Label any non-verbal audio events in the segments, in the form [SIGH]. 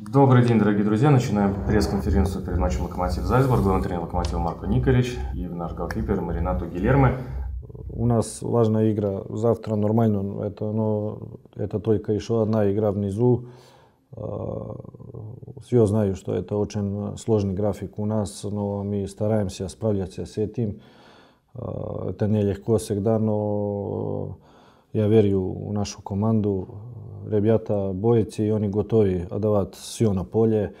Добрый день, дорогие друзья. Начинаем пресс-конференцию перед матчем «Локомотив Зальцбург». Главный тренер «Локомотива» Марко Николич и наш голкипер Маринату Гилермо. У нас важная игра завтра нормально. Это, но это только еще одна игра внизу. А, Все знаю, что это очень сложный график у нас, но мы стараемся справляться с этим. А, Это нелегко всегда, но я верю в нашу команду. Ребята бойцы, и они готовы отдавать все на поле.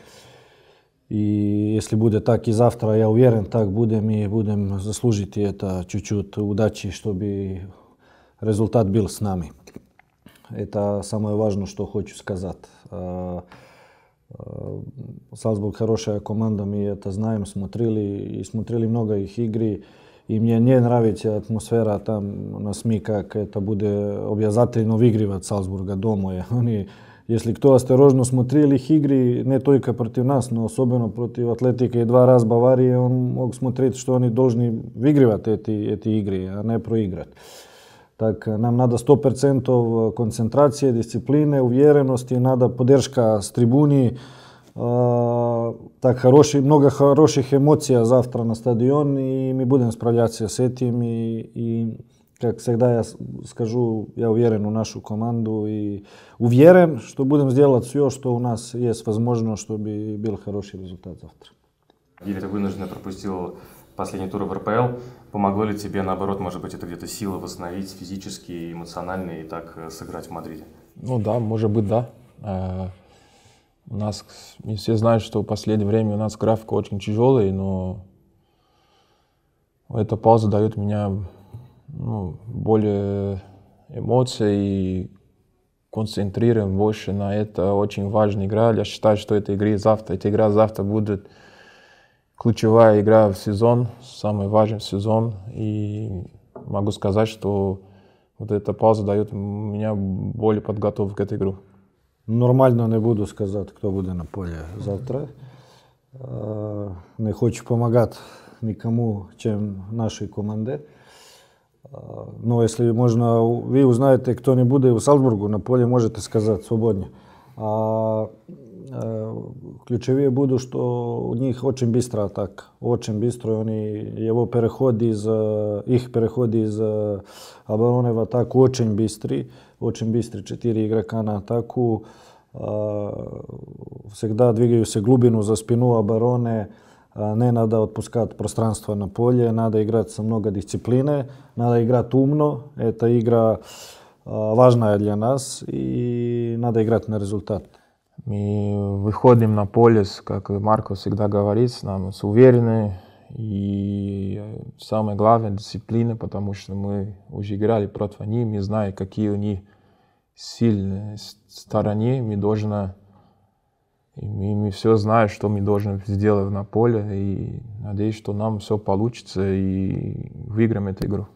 И если будет так и завтра, я уверен, так будем и будем заслужить это чуть-чуть удачи, чтобы результат был с нами. Это самое важное, что хочу сказать. А, а, Салцбург хорошая команда, мы это знаем, смотрели и смотрели много их игр. И мне не нравится атмосфера там на СМИ, как это будет обязательно выигрывать Салцбурга дома. И [LAUGHS] Они, если кто осторожно смотрел их игры, не только против нас, но особенно против Атлетики и два раза Баварии, он мог смотреть, что они должны выигрывать эти, эти игры, а не проиграть. Так нам надо 100% концентрации, дисциплины, уверенности, надо поддержка с трибуны, а, так хороший, много хороших эмоций завтра на стадион, и мы будем справляться с этим. И, и как всегда я скажу, я уверен в нашу команду и уверен, что будем сделать все, что у нас есть возможно, чтобы был хороший результат завтра. Или ты вынужденно пропустил последний тур в РПЛ. Помогло ли тебе, наоборот, может быть, это где-то силы восстановить физически, эмоционально и так э, сыграть в Мадриде? Ну да, может быть, да. У нас, все знают, что в последнее время у нас график очень тяжелый, но эта пауза дает меня ну, более эмоций и концентрируем больше на это. Очень важная игра. Я считаю, что эта игра завтра, эта игра завтра будет ключевая игра в сезон, самый важный сезон. И могу сказать, что вот эта пауза дает меня более подготовку к этой игре. Нормально не буду сказати, хто буде на полі завтра. Е, Не хочу допомагати нікому, чим нашій команді. Е, Ну, якщо можна, ви узнаєте, хто не буде у Салцбургу, на полі можете сказати свободно. А е, ключові буду, що у них очень быстро атака. Очень быстро они, его переход из, э, их переход из э, обороны в атаку очень быстрый. Очень быстрый. Четыре игрока на атаку. А, Всегда двигаются глубину за спину обороны. А, Не надо отпускать пространство на поле, надо играть со много дисциплины, надо играть умно. Эта игра а, важная для нас и надо играть на результат. Мы выходим на поле, как Марко всегда говорит, с нами с уверены. И самое главное дисциплина, потому что мы уже играли против них, мы знаем, какие у них сильные стороны. Мы должны, и мы, мы все знаем, что мы должны сделать на поле. И надеюсь, что нам все получится и выиграем эту игру.